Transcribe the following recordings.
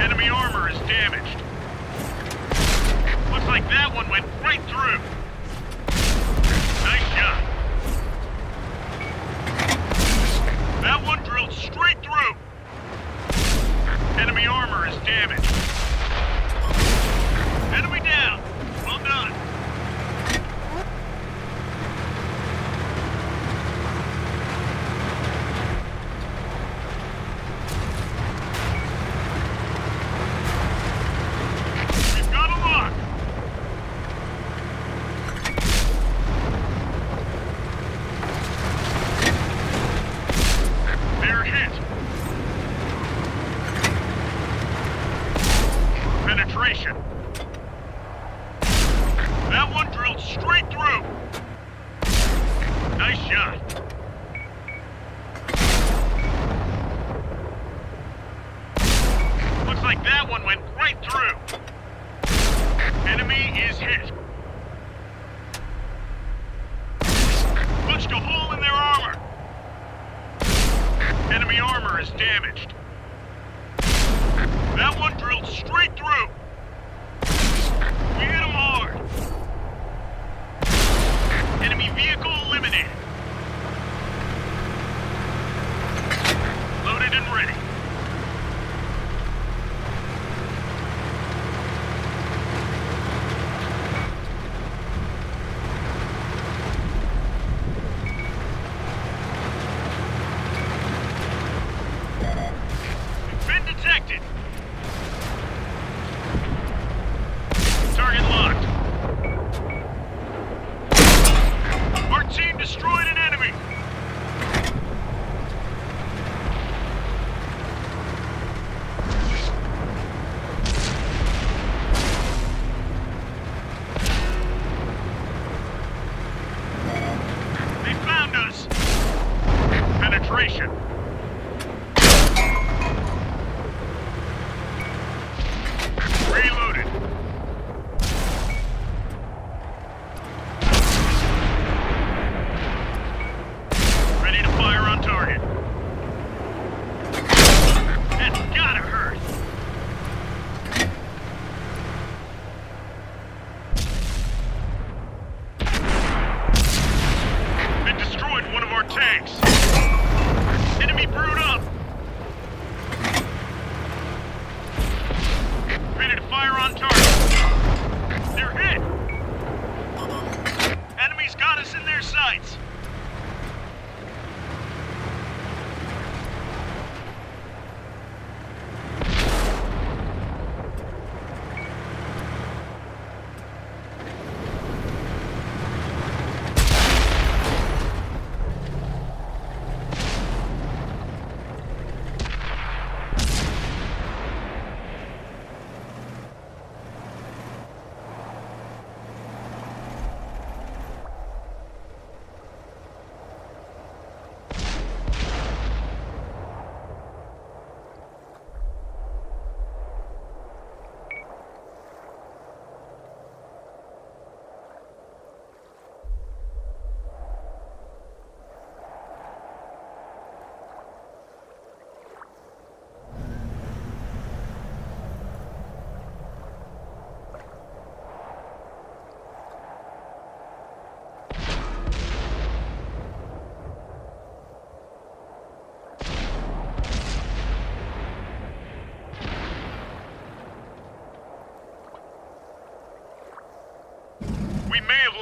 Enemy armor is damaged. Looks like that one went right through. Nice job. penetration. That one drilled straight through. Nice shot. Looks like that one went right through. Enemy is hit. Punched a hole in their armor. Enemy armor is damaged. That one drilled straight through. Hit him Enemy brewed up.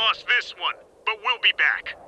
Lost this one, but we'll be back.